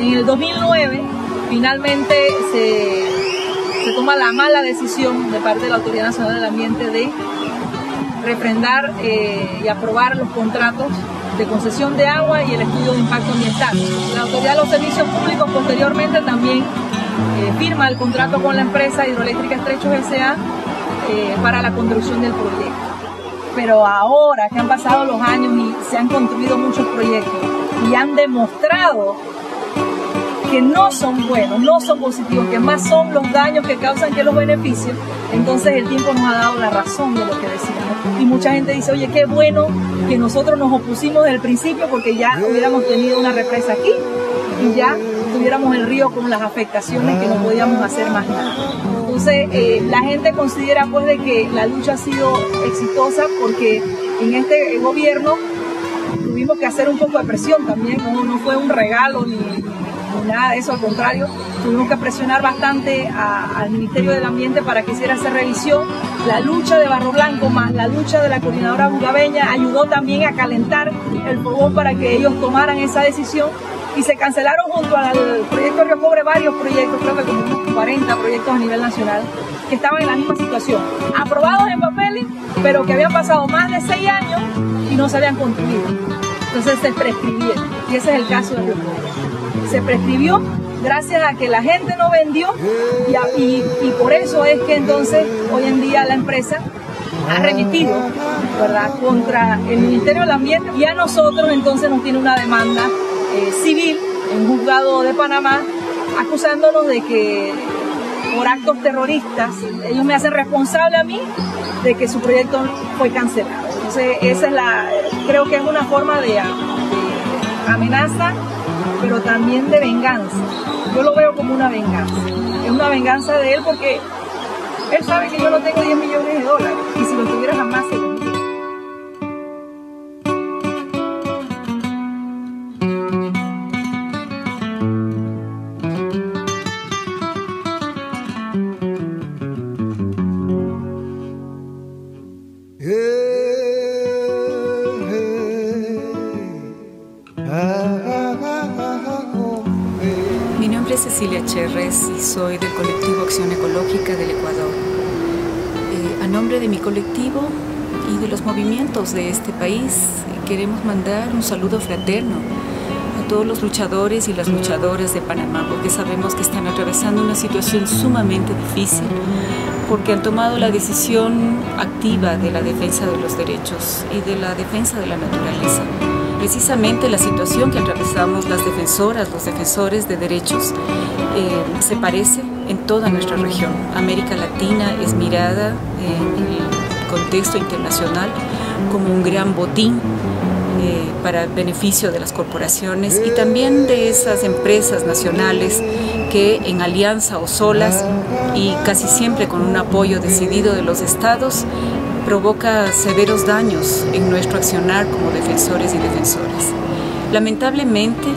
En el 2009 finalmente se, se toma la mala decisión de parte de la Autoridad Nacional del Ambiente de refrendar eh, y aprobar los contratos de concesión de agua y el estudio de impacto ambiental. La Autoridad de los Servicios Públicos posteriormente también eh, firma el contrato con la empresa Hidroeléctrica Estrechos S.A. Eh, para la construcción del proyecto. Pero ahora que han pasado los años y se han construido muchos proyectos y han demostrado que no son buenos, no son positivos, que más son los daños que causan que los beneficios, entonces el tiempo nos ha dado la razón de lo que decíamos. Y mucha gente dice, oye, qué bueno que nosotros nos opusimos desde el principio porque ya hubiéramos tenido una represa aquí y ya tuviéramos el río con las afectaciones que no podíamos hacer más nada. Entonces eh, la gente considera pues de que la lucha ha sido exitosa porque en este gobierno tuvimos que hacer un poco de presión también, no, no fue un regalo ni, nada de eso, al contrario, tuvimos que presionar bastante al Ministerio del Ambiente para que hiciera esa revisión. La lucha de Barro Blanco más la lucha de la coordinadora bugabeña ayudó también a calentar el fogón para que ellos tomaran esa decisión y se cancelaron junto al proyecto Río Cobre varios proyectos, creo que como 40 proyectos a nivel nacional, que estaban en la misma situación, aprobados en papel, pero que habían pasado más de seis años y no se habían construido. Entonces se prescribieron, y ese es el caso de Río Cobre. Se prescribió gracias a que la gente no vendió y, y, por eso es que entonces hoy en día la empresa ha remitido ¿verdad? contra el Ministerio del Ambiente y a nosotros entonces nos tiene una demanda eh, civil en un juzgado de Panamá acusándonos de que por actos terroristas ellos me hacen responsable a mí de que su proyecto fue cancelado. Entonces esa es la, creo que es una forma de, amenaza, pero también de venganza. Yo lo veo como una venganza. Es una venganza de él porque él sabe que yo no tengo 10 millones de dólares y si lo tuviera jamás y soy del colectivo Acción Ecológica del Ecuador. Eh, a nombre de mi colectivo y de los movimientos de este país, queremos mandar un saludo fraterno a todos los luchadores y las luchadoras de Panamá, porque sabemos que están atravesando una situación sumamente difícil, porque han tomado la decisión activa de la defensa de los derechos y de la defensa de la naturaleza precisamente la situación que atravesamos las defensoras, los defensores de derechos, eh, se parece en toda nuestra región. América Latina es mirada en el contexto internacional como un gran botín eh, para el beneficio de las corporaciones y también de esas empresas nacionales que en alianza o solas y casi siempre con un apoyo decidido de los estados provoca severos daños en nuestro accionar como defensores y defensoras. Lamentablemente,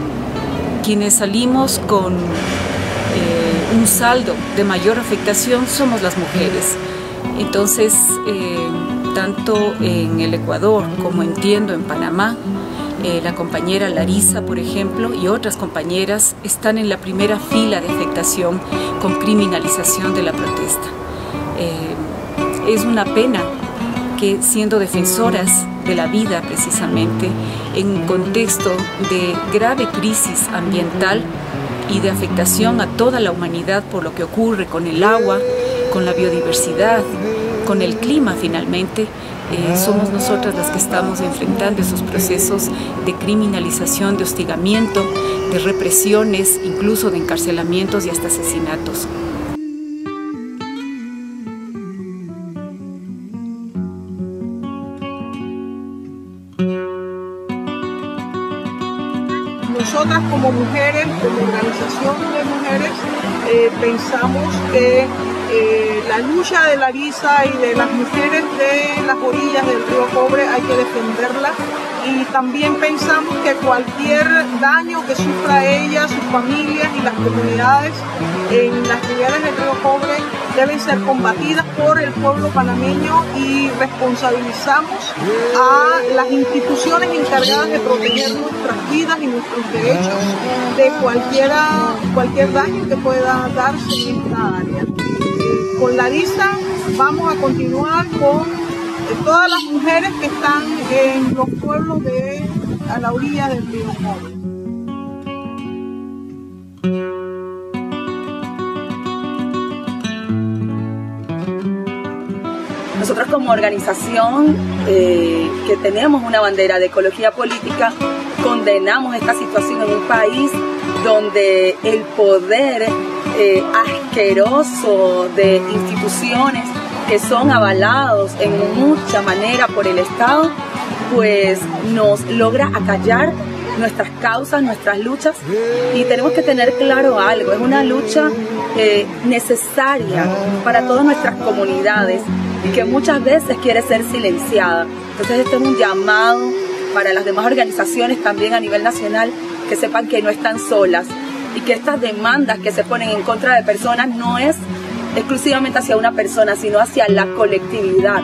quienes salimos con eh, un saldo de mayor afectación somos las mujeres. Entonces, eh, tanto en el Ecuador como entiendo en Panamá, eh, la compañera Larisa, por ejemplo, y otras compañeras están en la primera fila de afectación con criminalización de la protesta. es una pena siendo defensoras de la vida precisamente, en un contexto de grave crisis ambiental y de afectación a toda la humanidad por lo que ocurre con el agua, con la biodiversidad, con el clima finalmente, eh, somos nosotras las que estamos enfrentando esos procesos de criminalización, de hostigamiento, de represiones, incluso de encarcelamientos y hasta asesinatos. Nosotras como mujeres, como organización de mujeres, eh, pensamos que eh, la lucha de Larisa y de las mujeres de las orillas del río Cobre hay que defenderla. Y también pensamos que cualquier daño que sufra ella, sus familias y las comunidades en las riberas del río Cobre deben ser combatidas por el pueblo panameño y responsabilizamos a las instituciones encargadas de proteger nuestras vidas y nuestros derechos de cualquiera, cualquier daño que pueda darse en esta área. Con Larisa vamos a continuar con todas las mujeres que están en los pueblos de a la orilla del río Móvil. Nosotros como organización eh, que tenemos una bandera de ecología política, condenamos esta situación en un país donde el poder eh, asqueroso de instituciones que son avalados en mucha manera por el Estado, pues nos logra acallar nuestras causas, nuestras luchas. Y tenemos que tener claro algo, es una lucha eh, necesaria para todas nuestras comunidades y que muchas veces quiere ser silenciada. Entonces este es un llamado para las demás organizaciones también a nivel nacional que sepan que no están solas y que estas demandas que se ponen en contra de personas no es exclusivamente hacia una persona, sino hacia la colectividad.